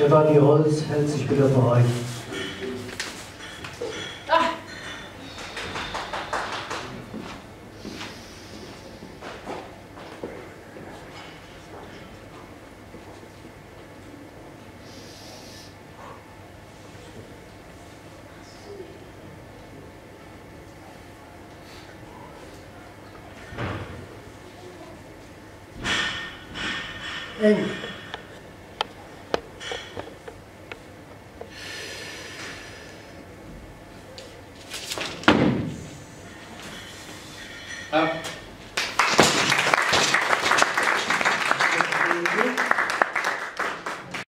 Stefanie Holz hält sich bitte bereit. eng Uh,